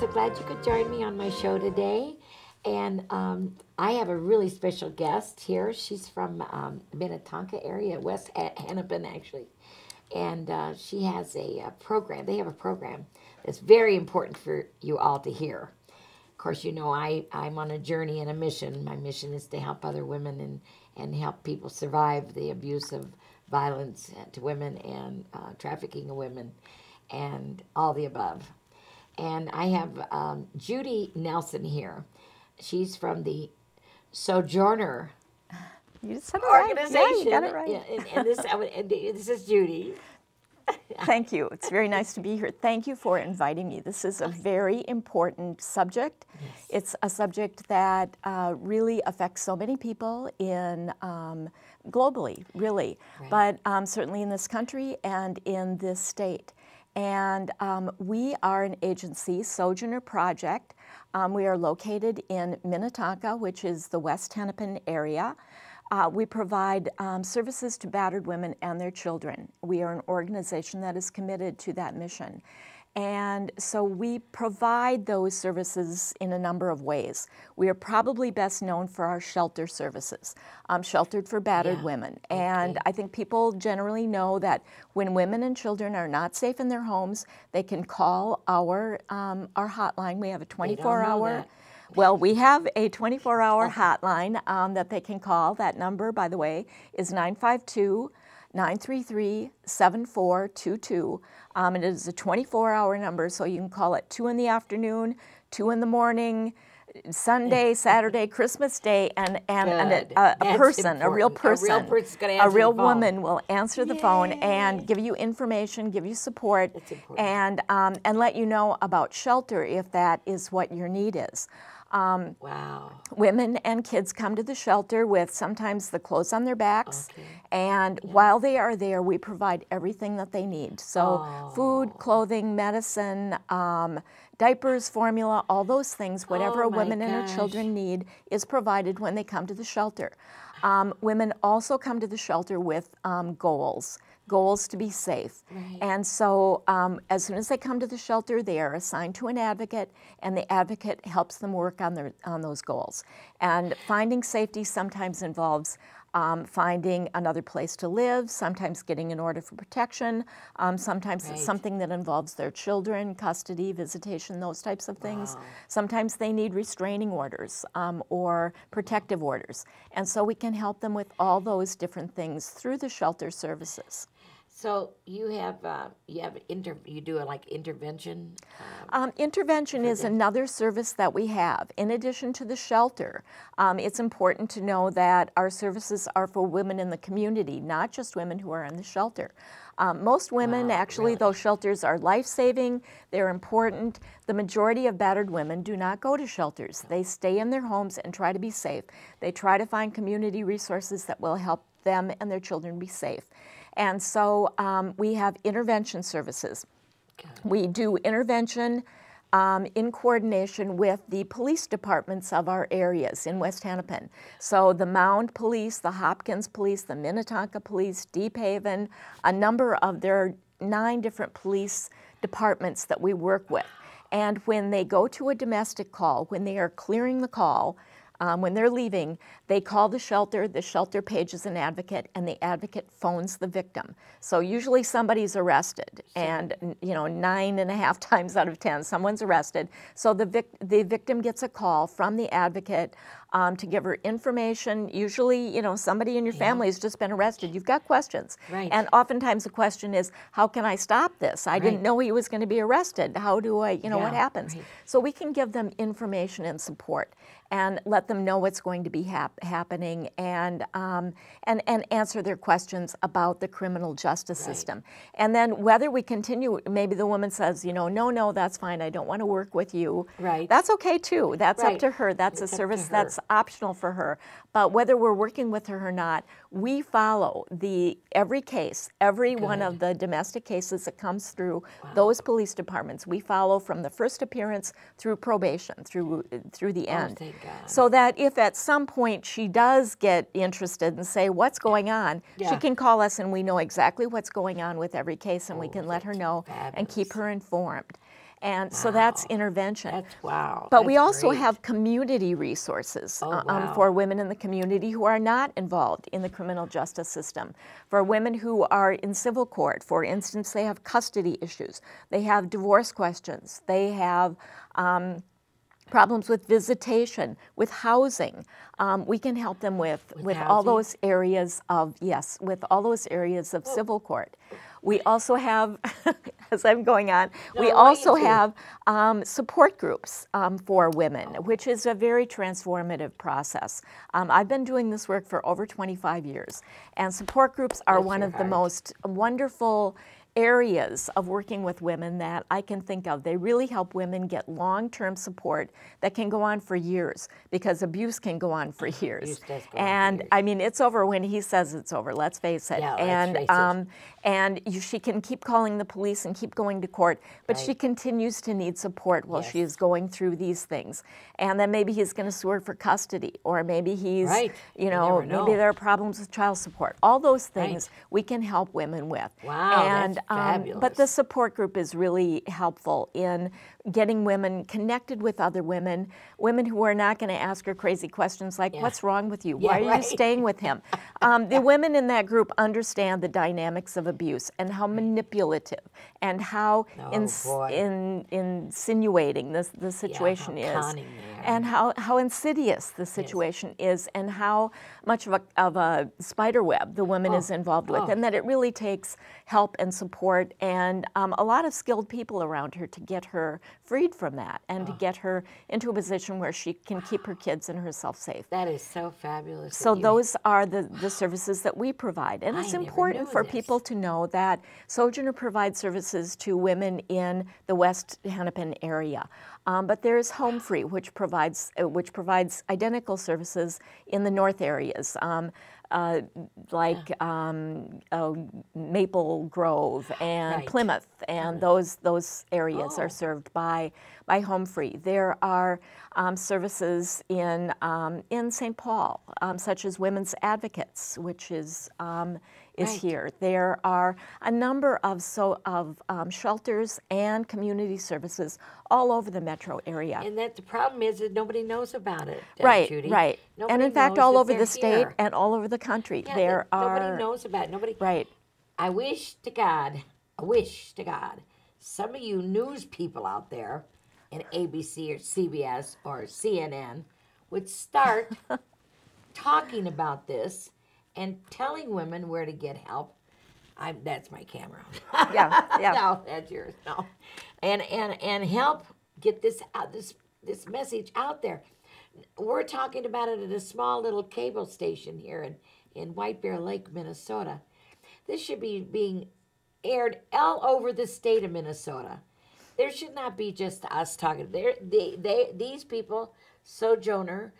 so glad you could join me on my show today. And um, I have a really special guest here. She's from um, Minnetonka area, West Hennepin, actually. And uh, she has a, a, program. They have a program that's very important for you all to hear. Of course, you know I, I'm on a journey and a mission. My mission is to help other women and, and help people survive the abuse of violence to women and uh, trafficking of women and all the above. And I have um, Judi Nelson here. She's from the Sojourner you said it organization. Right. Yeah, you got it right. Yeah, and, and, this, and this is Judi. Thank you. It's very nice to be here. Thank you for inviting me. This is a very important subject. Yes. It's a subject that uh, really affects so many people in um, globally, really, right. but um, certainly in this country and in this state. And um, we are an agency, Sojourner Project. Um, we are located in Minnetonka, which is the West Hennepin area. Uh, we provide um, services to battered women and their children. We are an organization that is committed to that mission. And so we provide those services in a number of ways. We are probably best known for our shelter services, um, sheltered for battered yeah. women. Okay. And I think people generally know that when women and children are not safe in their homes, they can call our, um, our hotline. We have a 24 hour. Well, we have a 24 hour hotline um, that they can call. That number, by the way, is 952 933 7422. Um, it is a 24 hour number, so you can call it 2 in the afternoon, 2 in the morning, Sunday, Saturday, Christmas Day, and, and, and a, a, person, important. a real person, a real, a real woman will answer the Yay. phone and give you information, give you support, and, um, and let you know about shelter if that is what your need is. Um, wow. Women and kids come to the shelter with sometimes the clothes on their backs, okay. and yeah. while they are there, we provide everything that they need. So, oh. food, clothing, medicine, um, diapers, formula, all those things, whatever oh women and her children need, is provided when they come to the shelter. Um, women also come to the shelter with um, goals goals to be safe. Right. And so um, as soon as they come to the shelter, they are assigned to an advocate, and the advocate helps them work on, their, on those goals. And finding safety sometimes involves um, finding another place to live, sometimes getting an order for protection, um, sometimes right. something that involves their children, custody, visitation, those types of things. Wow. Sometimes they need restraining orders um, or protective orders. And so we can help them with all those different things through the shelter services. So you have uh, you have inter you do a, like intervention. Um, um, intervention is another service that we have. In addition to the shelter, um, it's important to know that our services are for women in the community, not just women who are in the shelter. Um, most women, wow, actually, really? those shelters are life saving, they're important. The majority of battered women do not go to shelters. They stay in their homes and try to be safe. They try to find community resources that will help them and their children be safe. And so um, we have intervention services. We do intervention um, in coordination with the police departments of our areas in West Hennepin. So the Mound Police, the Hopkins Police, the Minnetonka Police, Deephaven, a number of their nine different police departments that we work with. And when they go to a domestic call, when they are clearing the call, um, when they're leaving, they call the shelter, the shelter pages an advocate, and the advocate phones the victim. So usually somebody's arrested, and you know, nine and a half times out of ten, someone's arrested. So the, vic- the victim gets a call from the advocate um, to give her information. Usually, you know, somebody in your family has just been arrested. You've got questions. Right. And oftentimes the question is, how can I stop this? I right. didn't know he was going to be arrested. How do I, you know, yeah, what happens? Right. So we can give them information and support and let them know what's going to be hap- happening and, um, and, and answer their questions about the criminal justice system. And then whether we continue, maybe the woman says, you know, no, no, that's fine, I don't want to work with you. Right. That's okay too. That's up to her. That's it's a service that's optional for her. But whether we're working with her or not, we follow the every case, every Good. one of the domestic cases that comes through wow. those police departments. We follow from the first appearance through probation, through through the oh, end. Oh, so that if at some point she does get interested and say what's going on, yeah. she can call us and we know exactly what's going on with every case and oh, we can let her know fabulous. and keep her informed. And so that's intervention. That's wow. But we also great. have community resources Oh, uh, wow. um, for women in the community who are not involved in the criminal justice system. For women who are in civil court, for instance, they have custody issues, they have divorce questions, they have um, problems with visitation, with housing. Um, we can help them with, with, all those areas of, yes, with all those areas of civil court. We also have, as I'm going on, we No, want also have um, support groups um, for women, which is a very transformative process. Um, I've been doing this work for over 25 years, and support groups are one of the most wonderful areas of working with women that I can think of. They really help women get long term support that can go on for years because abuse can go on for years. Abuse does go on for and years. I mean, it's over when he says it's over, let's face it. Yeah, let's and face it. um, and you, she can keep calling the police and keep going to court, but she continues to need support while she is going through these things. And then maybe he's going to sue her for custody, or maybe he's, Right. you You know, never know. maybe there are problems with child support. All those things Right. we can help women with. Wow, and, um, but the support group is really helpful in getting women connected with other women, women who are not going to ask her crazy questions like, Yeah. "What's wrong with you? Yeah, Why are you staying with him?" Um, the women in that group understand the dynamics of abuse and how manipulative and how Oh, ins- in, insinuating this the situation is, they are. And how, how insidious the situation is, and how much of a, of a spider web the woman is involved with, oh. and that it really takes help and support and um, a lot of skilled people around her to get her freed from that and Oh. to get her into a position where she can keep her kids and herself safe. That is so fabulous. So those are the, the services that we provide. And I it's important for this. people to know that Sojourner provides services to women in the West Hennepin area. Um, but there is Home Free, which provides, uh, which provides identical services in the north areas. Um, uh, like um, uh, Maple Grove and Right. Plymouth, and those those areas Oh. are served by by Home Free. There are um, services in um, in St. Paul, um, such as Women's Advocates, which is um, is Right. here. There are a number of so of um, shelters and community services all over the metro area. And that the problem is that nobody knows about it. right, Judi. right, and in fact, all over the state here. and all over the country, Yeah, there are Nobody knows about it. Nobody. right. I wish to God, I wish to God, some of you news people out there in ABC or CBS or CNN would start talking about this and telling women where to get help. I'm, that's my camera. Yeah, yeah. no, that's yours. No, and and and help get this out this this message out there. We're talking about it at a small little cable station here in in White Bear Lake, Minnesota. This should be being aired all over the state of Minnesota. There should not be just us talking. There, they, they, these people, Sojourner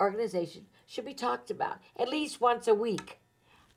organization, should be talked about at least once a week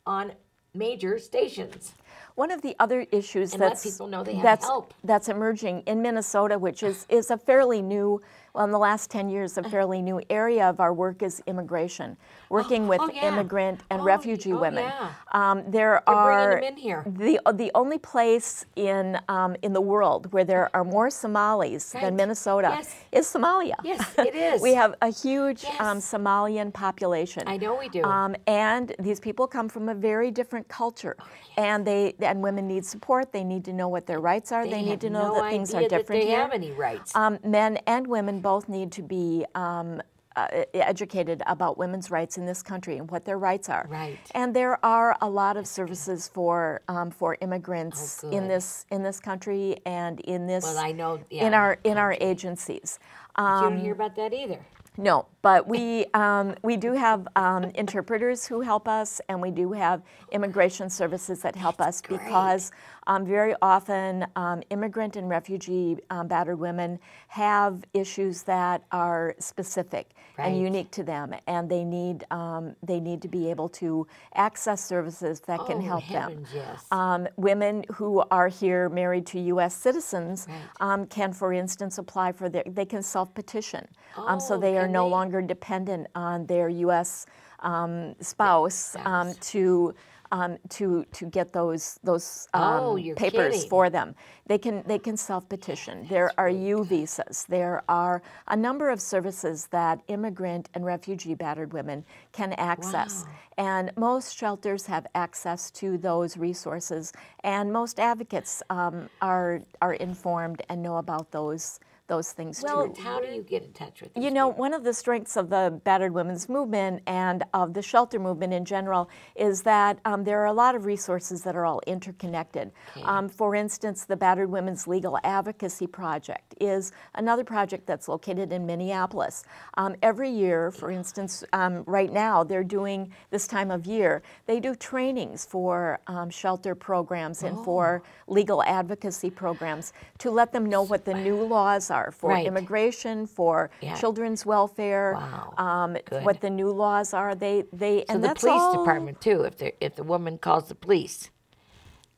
on major stations. One of the other issues And that's people know they have that's help. that's emerging in Minnesota, which is is a fairly new, well, in the last ten years, a fairly new area of our work is immigration, working with oh, yeah. immigrant and Oh, refugee oh, women. yeah. Um, there bringing are them in here. the the only place in um, in the world where there are more Somalis Right. than Minnesota Yes. is Somalia. Yes, it is. we have a huge um, Somalian population. I know we do. Um, and these people come from a very different culture, Oh, and they and women need support. They need to know what their rights are. They, need to know no that things are different they here. have any rights. Um, men and women both need to be um, uh, educated about women's rights in this country and what their rights are. Right. And there are a lot of services for um, for immigrants Oh, in this in this country and in this well, I know. Yeah, in our in our agencies. Um, you don't hear about that either. no, but we um, we do have um, interpreters who help us, and we do have immigration services that help us because um, very often um, immigrant and refugee um, battered women have issues that are specific and unique to them, and they need um, they need to be able to access services that can oh, help heavens, them. yes. Um, women who are here married to U.S. citizens Right. um, can, for instance, apply for their. They can self-petition, um, so Oh, they are no they? Longer dependent on their U.S. Um, spouse um, to um, to to get those those um, Oh, papers kidding. for them. They can they can self petition. There are U visas. There are a number of services that immigrant and refugee battered women can access. Wow. And most shelters have access to those resources, and most advocates um, are are informed and know about those those things Well, too. how do you get in touch with You know, people? one of the strengths of the battered women's movement and of the shelter movement in general is that um, there are a lot of resources that are all interconnected. Um, for instance, the Battered Women's Legal Advocacy Project is another project that's located in Minneapolis. Um, every year, for instance, um, right now, they're doing this time of year, they do trainings for um, shelter programs and for legal advocacy programs to let them know what the new laws are for Right. immigration, for Yeah. children's welfare, Wow. um, what the new laws are. They they So and the police all, department too. If the if the woman calls the police,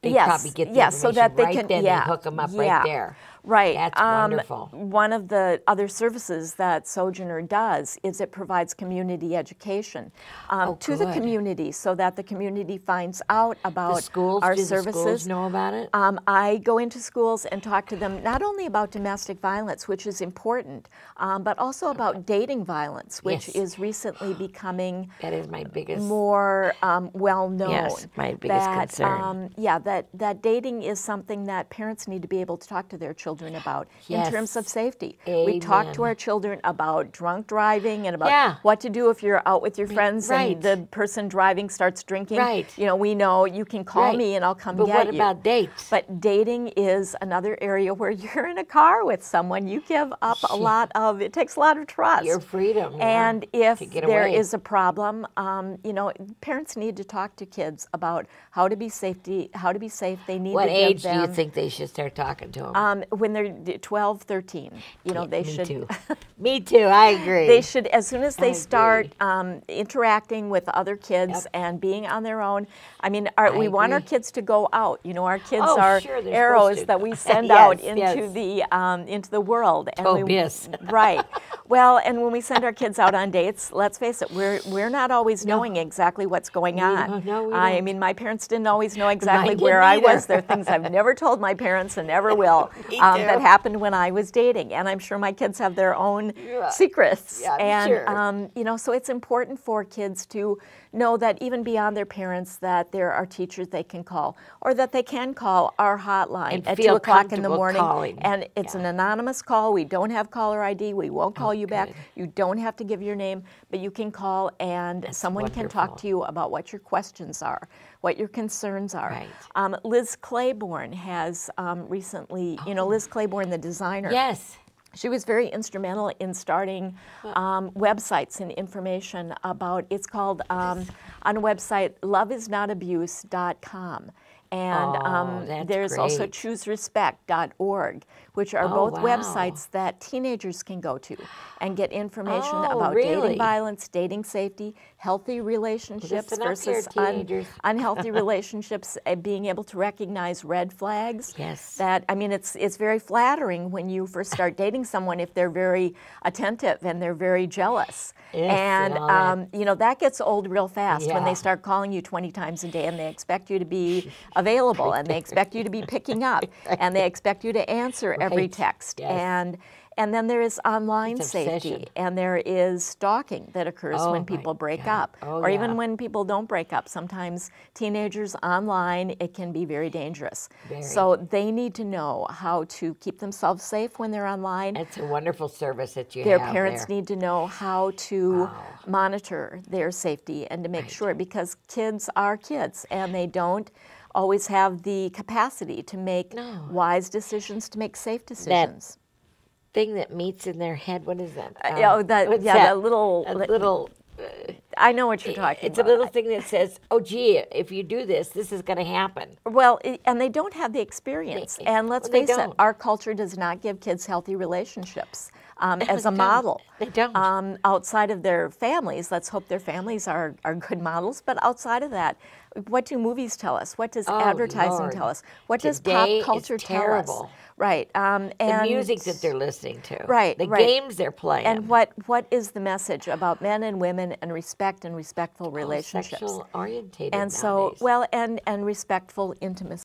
they yes, probably get the yes, so that they right can then. yeah, hook them up yeah, right there. Right. That's um, wonderful. One of the other services that Sojourner does is it provides community education um, Oh, to the community so that the community finds out about The schools, our do the services. schools know about it? Um, I go into schools and talk to them not only about domestic violence, which is important, um, but also about dating violence, which Yes. is recently becoming that is my biggest. more um, well known. Yes, my biggest that, concern. Um, yeah, that, that dating is something that parents need to be able to talk to their children about in terms of Yes. safety. We talk to our children about drunk driving and about Yeah. what to do if you're out with your friends right. and the person driving starts drinking. Right. You know, we know you can call Right. me and I'll come But get what you. about dates? But dating is another area where you're in a car with someone. You give up a lot of, it takes a lot of trust. Your freedom, yeah, And if to get there away. is a problem, um, you know, parents need to talk to kids about how to be safety, how to be safe. They need what to age do you think they should start talking to them? Um, when they're d- 12, 13, you know, they Me should. too. Me too. I agree. They should, as soon as they I start um, interacting with other kids Yep. and being on their own. I mean, our, I we want our kids to go out. You know, our kids Oh, are sure, arrows that we send Yes, out into yes. the um, into the world. And we, Tobias. right. Well, and when we send our kids out on dates, let's face it, we're we're not always knowing exactly what's going on. no, we I mean, my parents didn't always know exactly where I either. was. There are things I've never told my parents and never will um, that happened when I was dating. And I'm sure my kids have their own Yeah. secrets. Yeah, and sure. um, you know, so it's important for kids to know that even beyond their parents, that there are teachers they can call, or that they can call our hotline And at two o'clock in the morning. calling. And it's an anonymous call. We don't have caller ID. We won't call you back. Oh, good. You don't have to give your name, but you can call and someone can talk to you about what your questions are, what your concerns are. Right. Um, Liz Claiborne has um, recently, you know, Liz Claiborne, the designer. yes. She was very instrumental in starting um, websites and information about. It's called um, on a website loveisnotabuse.com. And Oh, um, there's also chooserespect.org, which are Oh, both wow. websites that teenagers can go to and get information Oh, about really? dating violence, dating safety, healthy relationships Listen up here, versus un- unhealthy relationships, uh, being able to recognize red flags. Yes. That I mean, it's it's very flattering when you first start dating someone if they're very attentive and they're very jealous. Yes, and and all that. um, you know that gets old real fast when they start calling you 20 times a day and they expect you to be available and they expect you to be picking up and they expect you to answer every text Yes. and and then there is online safety and there is stalking that occurs Oh, when people break God. up Oh, or even when people don't break up sometimes teenagers online it can be very dangerous Very. so they need to know how to keep themselves safe when they're online It's a wonderful service that you their have parents there. need to know how to Wow. monitor their safety and to make sure because kids are kids and they don't always have the capacity to make No. wise decisions to make safe decisions thing that meets in their head. What is that? Uh, oh, that- yeah, that little- a little. i know what you're talking It's a about little thing that says, "Oh, gee, if you do this, this is going to happen." Well, i- and they don't have the experience. They- And let's well, face it, our culture does not give kids healthy relationships um, as a model. They don't. Um, outside of their families, let's hope their families are, are good models. But outside of that, what do movies tell us? What does Oh, advertising Lord. tell us? What does Today pop is culture tell us? terrible. Right. Um, The music that they're listening to. Right, The right. games they're playing. and what what is the message about men and women and respect and respectful relationships? Sexual orientated and so nowadays. well and and respectful intimacy